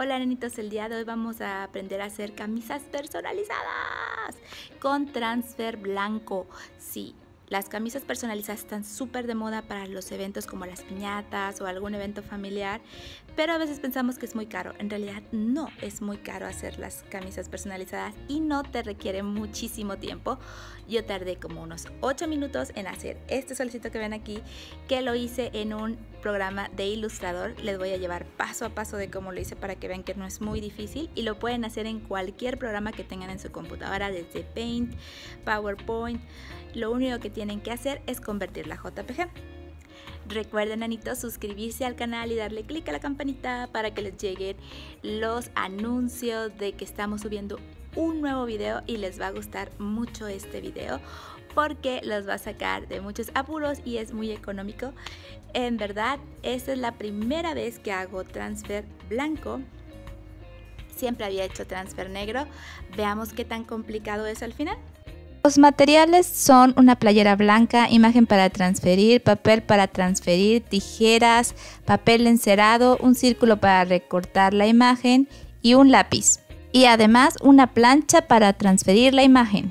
Hola nenitos, el día de hoy vamos a aprender a hacer camisas personalizadas con transfer blanco. Sí, las camisas personalizadas están súper de moda para los eventos como las piñatas o algún evento familiar, pero a veces pensamos que es muy caro. En realidad no es muy caro hacer las camisas personalizadas y no te requiere muchísimo tiempo. Yo tardé como unos 8 minutos en hacer este solicito que ven aquí, que lo hice en un programa de ilustrador. Les voy a llevar paso a paso de cómo lo hice para que vean que no es muy difícil y lo pueden hacer en cualquier programa que tengan en su computadora, desde Paint, PowerPoint. Lo único que tienen que hacer es convertir la JPG. Recuerden, anitos, suscribirse al canal y darle clic a la campanita para que les lleguen los anuncios de que estamos subiendo un nuevo video y les va a gustar mucho este video porque los va a sacar de muchos apuros y es muy económico. En verdad, esta es la primera vez que hago transfer blanco. Siempre había hecho transfer negro. Veamos qué tan complicado es al final. Los materiales son una playera blanca, imagen para transferir, papel para transferir, tijeras, papel encerado, un círculo para recortar la imagen y un lápiz. Y además una plancha para transferir la imagen.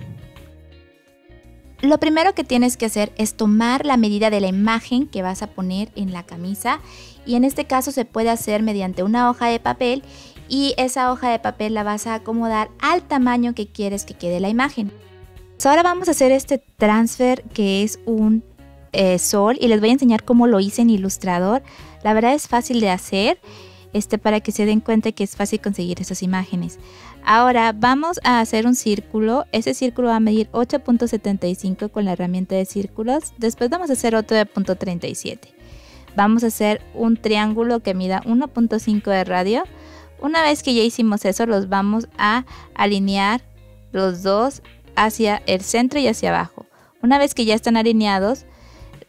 Lo primero que tienes que hacer es tomar la medida de la imagen que vas a poner en la camisa y en este caso se puede hacer mediante una hoja de papel y esa hoja de papel la vas a acomodar al tamaño que quieres que quede la imagen. Ahora vamos a hacer este transfer que es un eh, sol y les voy a enseñar cómo lo hice en Illustrator. La verdad es fácil de hacer este, para que se den cuenta que es fácil conseguir esas imágenes. Ahora vamos a hacer un círculo. Ese círculo va a medir 8.75 con la herramienta de círculos. Después vamos a hacer otro de .37. Vamos a hacer un triángulo que mida 1.5 de radio. Una vez que ya hicimos eso, los vamos a alinear los dos hacia el centro y hacia abajo. Una vez que ya están alineados,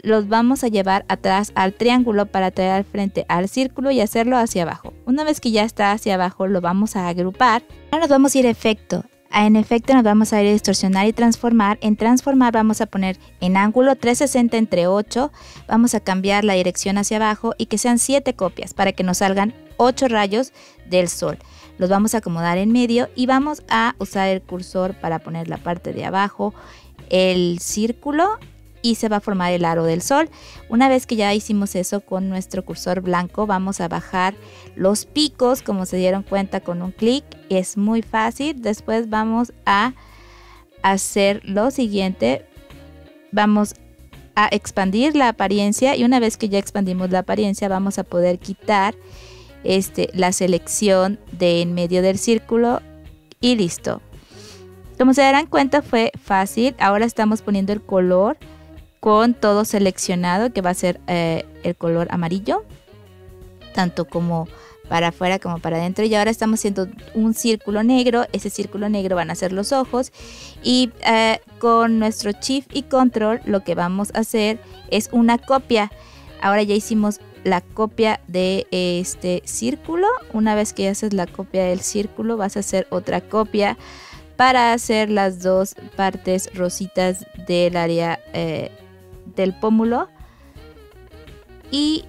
los vamos a llevar atrás al triángulo para traer frente al círculo y hacerlo hacia abajo. Una vez que ya está hacia abajo, lo vamos a agrupar. Ahora nos vamos a ir a efecto. En efecto nos vamos a ir a distorsionar y transformar. En transformar vamos a poner en ángulo 360 entre 8. Vamos a cambiar la dirección hacia abajo y que sean 7 copias para que nos salgan 8 rayos del sol los vamos a acomodar en medio y vamos a usar el cursor para poner la parte de abajo, el círculo y se va a formar el aro del sol. Una vez que ya hicimos eso con nuestro cursor blanco, vamos a bajar los picos, como se dieron cuenta con un clic. Es muy fácil. Después vamos a hacer lo siguiente. Vamos a expandir la apariencia y una vez que ya expandimos la apariencia vamos a poder quitar este, la selección de en medio del círculo y listo. Como se darán cuenta fue fácil. Ahora estamos poniendo el color con todo seleccionado que va a ser eh, el color amarillo. Tanto como para afuera como para adentro. Y ahora estamos haciendo un círculo negro. Ese círculo negro van a ser los ojos. Y eh, con nuestro Shift y Control lo que vamos a hacer es una copia. Ahora ya hicimos la copia de este círculo. Una vez que haces la copia del círculo, vas a hacer otra copia para hacer las dos partes rositas del área eh, del pómulo. Y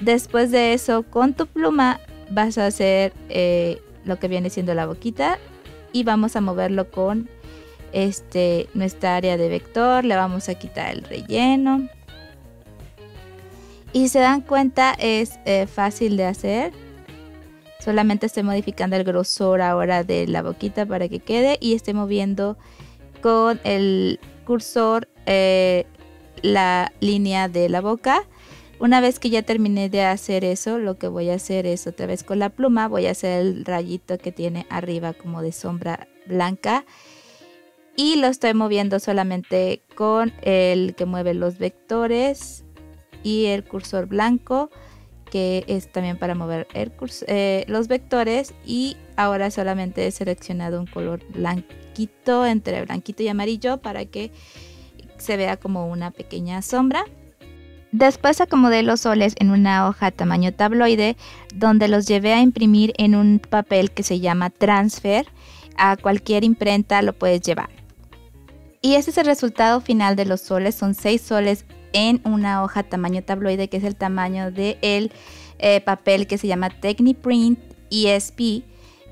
después de eso, con tu pluma vas a hacer eh, lo que viene siendo la boquita y vamos a moverlo con este nuestra área de vector. Le vamos a quitar el relleno. Y se dan cuenta es eh, fácil de hacer. Solamente estoy modificando el grosor ahora de la boquita para que quede y estoy moviendo con el cursor eh, la línea de la boca. Una vez que ya terminé de hacer eso, lo que voy a hacer es otra vez con la pluma, voy a hacer el rayito que tiene arriba como de sombra blanca y lo estoy moviendo solamente con el que mueve los vectores y el cursor blanco que es también para mover eh, los vectores y ahora solamente he seleccionado un color blanquito entre blanquito y amarillo para que se vea como una pequeña sombra. Después acomodé los soles en una hoja tamaño tabloide donde los llevé a imprimir en un papel que se llama transfer. A cualquier imprenta lo puedes llevar. Y este es el resultado final de los soles. Son seis soles en una hoja tamaño tabloide, que es el tamaño del el eh, papel que se llama Techniprint ESP,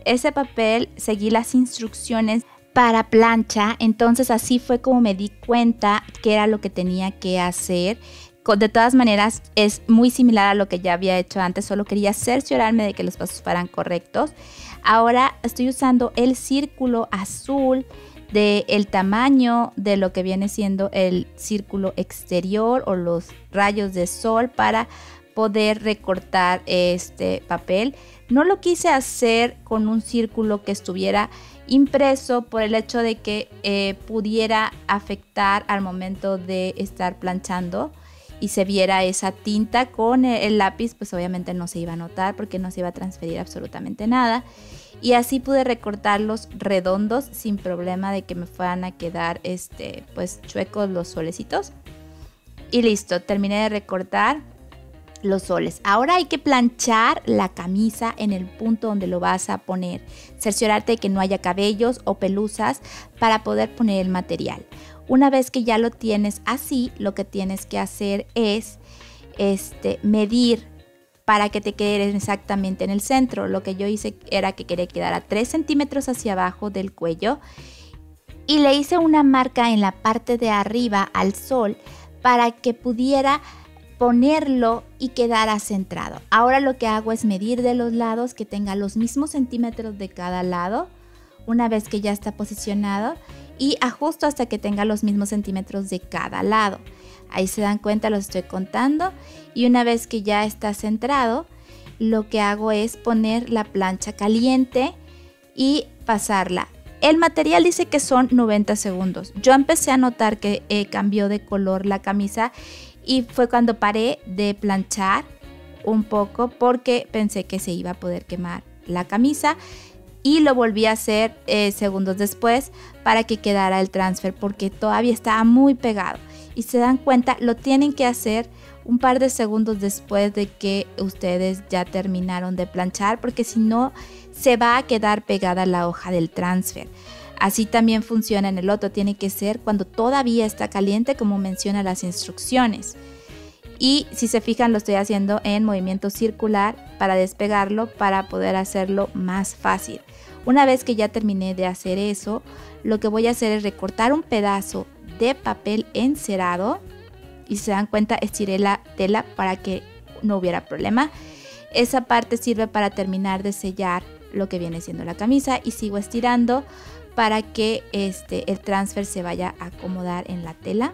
ese papel seguí las instrucciones para plancha, entonces así fue como me di cuenta que era lo que tenía que hacer. De todas maneras, es muy similar a lo que ya había hecho antes, solo quería cerciorarme de que los pasos fueran correctos. Ahora estoy usando el círculo azul del el tamaño de lo que viene siendo el círculo exterior o los rayos de sol para poder recortar este papel. No lo quise hacer con un círculo que estuviera impreso por el hecho de que eh, pudiera afectar al momento de estar planchando y se viera esa tinta con el lápiz, pues obviamente no se iba a notar porque no se iba a transferir absolutamente nada. Y así pude recortarlos redondos sin problema de que me fueran a quedar este, pues chuecos los solecitos. Y listo, terminé de recortar los soles. Ahora hay que planchar la camisa en el punto donde lo vas a poner. Cerciorarte de que no haya cabellos o pelusas para poder poner el material. Una vez que ya lo tienes así, lo que tienes que hacer es este, medir para que te quede exactamente en el centro. Lo que yo hice era que quería quedar a 3 centímetros hacia abajo del cuello y le hice una marca en la parte de arriba al sol para que pudiera ponerlo y quedara centrado. Ahora lo que hago es medir de los lados que tenga los mismos centímetros de cada lado una vez que ya está posicionado y ajusto hasta que tenga los mismos centímetros de cada lado. Ahí se dan cuenta, lo estoy contando y una vez que ya está centrado, lo que hago es poner la plancha caliente y pasarla. El material dice que son 90 segundos. Yo empecé a notar que eh, cambió de color la camisa y fue cuando paré de planchar un poco porque pensé que se iba a poder quemar la camisa y lo volví a hacer eh, segundos después para que quedara el transfer porque todavía estaba muy pegado y se dan cuenta lo tienen que hacer un par de segundos después de que ustedes ya terminaron de planchar porque si no se va a quedar pegada la hoja del transfer Así también funciona en el otro, tiene que ser cuando todavía está caliente como menciona las instrucciones. Y si se fijan lo estoy haciendo en movimiento circular para despegarlo para poder hacerlo más fácil. Una vez que ya terminé de hacer eso, lo que voy a hacer es recortar un pedazo de papel encerado y se dan cuenta estiré la tela para que no hubiera problema. Esa parte sirve para terminar de sellar lo que viene siendo la camisa y sigo estirando para que este, el transfer se vaya a acomodar en la tela.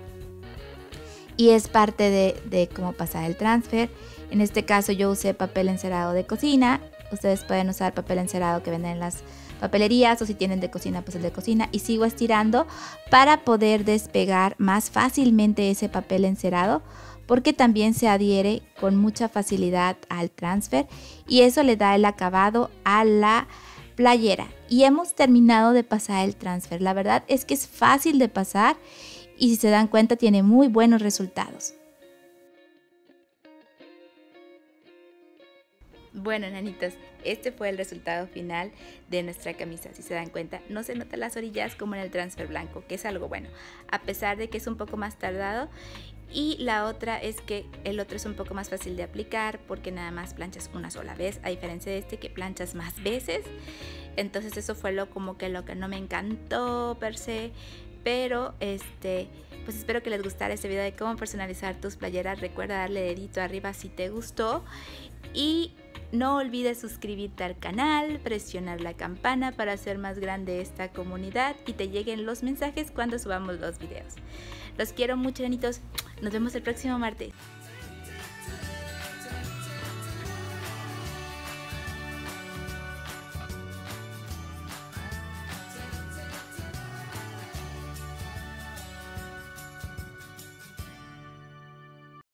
Y es parte de, cómo pasar el transfer. En este caso yo usé papel encerado de cocina. Ustedes pueden usar papel encerado que venden en las papelerías o si tienen de cocina pues el de cocina y sigo estirando para poder despegar más fácilmente ese papel encerado porque también se adhiere con mucha facilidad al transfer y eso le da el acabado a la playera y hemos terminado de pasar el transfer. La verdad es que es fácil de pasar y si se dan cuenta tiene muy buenos resultados. Bueno, nanitos, este fue el resultado final de nuestra camisa. Si se dan cuenta, no se notan las orillas como en el transfer blanco, que es algo bueno, a pesar de que es un poco más tardado y la otra es que el otro es un poco más fácil de aplicar porque nada más planchas una sola vez, a diferencia de este que planchas más veces. Entonces eso fue lo como que lo que no me encantó per se, pero este pues espero que les gustara este video de cómo personalizar tus playeras. Recuerda darle dedito arriba si te gustó y no olvides suscribirte al canal, presionar la campana para hacer más grande esta comunidad y te lleguen los mensajes cuando subamos los videos. Los quiero mucho, nenitos. Nos vemos el próximo martes.